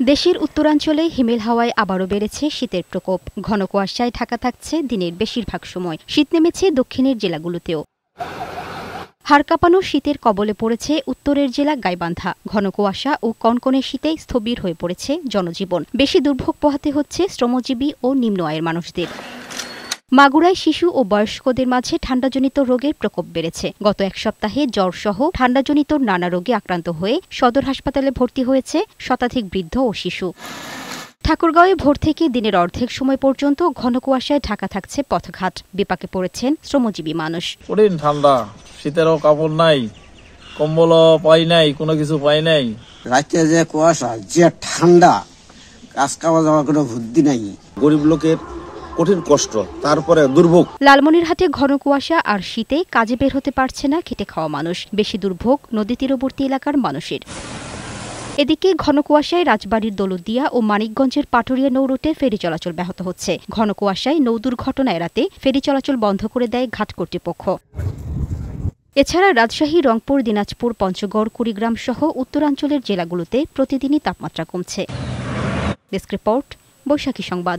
দেশের উত্তরাঞ্চলে হিমেল হাওয়ায় আবারও বেড়েছে শীতের প্রকোপ। ঘন কুয়াশায় ঢাকা থাকছে দিনের বেশিরভাগ সময়। শীত নেমেছে দক্ষিণের জেলাগুলোতেও। হাড় কাঁপানো শীতের কবলে পড়েছে উত্তরের জেলা গাইবান্ধা। ঘন কুয়াশা ও কনকনে শীতে স্থবির হয়ে পড়েছে জনজীবন। বেশি দুর্ভোগ পোহাতে হচ্ছে শ্রমজীবী ও নিম্ন আয়ের মানুষদের। মাগুরায় শিশু ও বয়স্কদের মাঝে ঠান্ডাজনিত রোগের প্রকোপ বেড়েছে। গত এক সপ্তাহে জ্বরসহ ঠান্ডাজনিত নানা রোগে আক্রান্ত হয়ে সদর হাসপাতালে ভর্তি হয়েছে শতাধিক বৃদ্ধ ও শিশু। ঠাকুরগাঁওয়ে ভোর থেকে দিনের অর্ধেক সময় পর্যন্ত ঘন কুয়াশায় ঢাকা থাকছে পথঘাট। বিপাকে পড়েছেন শ্রমজীবী মানুষ। কঠিন ঠান্ডা। শীতেরও কাপড় নাই কম্বল পাই নাই কোনো কিছু পাই নাই। রাতে যে কুয়াশা যে ঠান্ডা কাজ কামা যাওয়ার কোনো বুদ্ধি নাই। গরিব লোকের কঠিন কষ্ট, তারপরে দুর্ভোগ। লালমনিরহাটে ঘন কুয়াশা আর শীতে কাজে বের হতে পারছে না খেটে খাওয়া মানুষ। বেশি দুর্ভোগ নদী তীরবর্তী এলাকার মানুষের। এদিকে ঘন কুয়াশায় রাজবাড়ির দৌলতদিয়া ও মানিকগঞ্জের পাটুরিয়া নৌ রুটে ফেরি চলাচল ব্যাহত হচ্ছে। ঘন কুয়াশায় নৌ দুর্ঘটনা এড়াতে ফেরি চলাচল বন্ধ করে দেয় ঘাট কর্তৃপক্ষ। এছাড়া রাজশাহী, রংপুর, দিনাজপুর, পঞ্চগড়, কুড়িগ্রাম সহ উত্তরাঞ্চলের জেলাগুলোতে প্রতিদিনই তাপমাত্রা কমছে। ডেস্ক রিপোর্ট, বৈশাখী সংবাদ।